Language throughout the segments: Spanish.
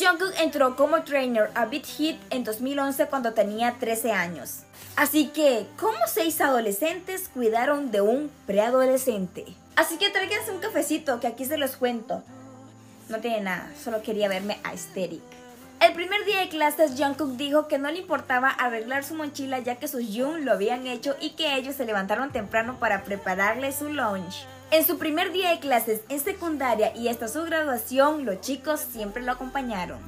Jungkook entró como trainer a Beat Hit en 2011 cuando tenía 13 años. Así que, ¿cómo seis adolescentes cuidaron de un preadolescente? Así que tráiganse un cafecito que aquí se los cuento. No tiene nada, solo quería verme aesthetic. El primer día de clases, Jungkook dijo que no le importaba arreglar su mochila ya que sus Jung lo habían hecho y que ellos se levantaron temprano para prepararle su lunch. En su primer día de clases en secundaria y hasta su graduación, los chicos siempre lo acompañaron.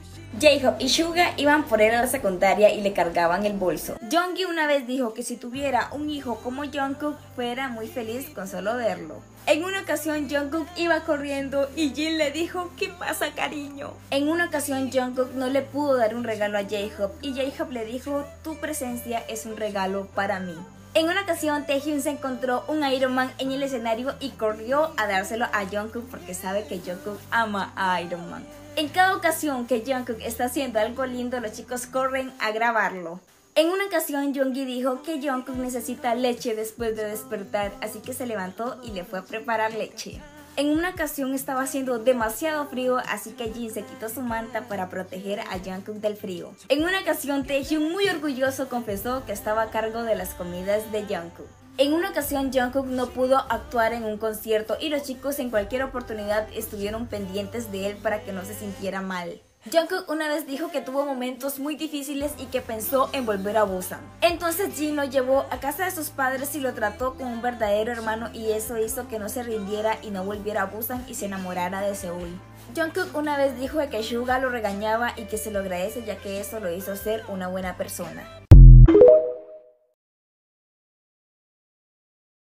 J-Hope y Suga iban por él a la secundaria y le cargaban el bolso. Jonggi una vez dijo que si tuviera un hijo como Jungkook fuera muy feliz con solo verlo. En una ocasión Jungkook iba corriendo y Jin le dijo ¿Qué pasa cariño? En una ocasión Jungkook no le pudo dar un regalo a J-Hope y J-Hope le dijo Tu presencia es un regalo para mí. En una ocasión, Taehyun se encontró un Iron Man en el escenario y corrió a dárselo a Jungkook porque sabe que Jungkook ama a Iron Man. En cada ocasión que Jungkook está haciendo algo lindo, los chicos corren a grabarlo. En una ocasión, Junggi dijo que Jungkook necesita leche después de despertar, así que se levantó y le fue a preparar leche. En una ocasión estaba haciendo demasiado frío, así que Jin se quitó su manta para proteger a Jungkook del frío. En una ocasión, Taehyung muy orgulloso confesó que estaba a cargo de las comidas de Jungkook. En una ocasión Jungkook no pudo actuar en un concierto y los chicos en cualquier oportunidad estuvieron pendientes de él para que no se sintiera mal. Jungkook una vez dijo que tuvo momentos muy difíciles y que pensó en volver a Busan. Entonces Jin lo llevó a casa de sus padres y lo trató como un verdadero hermano y eso hizo que no se rindiera y no volviera a Busan y se enamorara de Seúl. Jungkook una vez dijo que Suga lo regañaba y que se lo agradece ya que eso lo hizo ser una buena persona.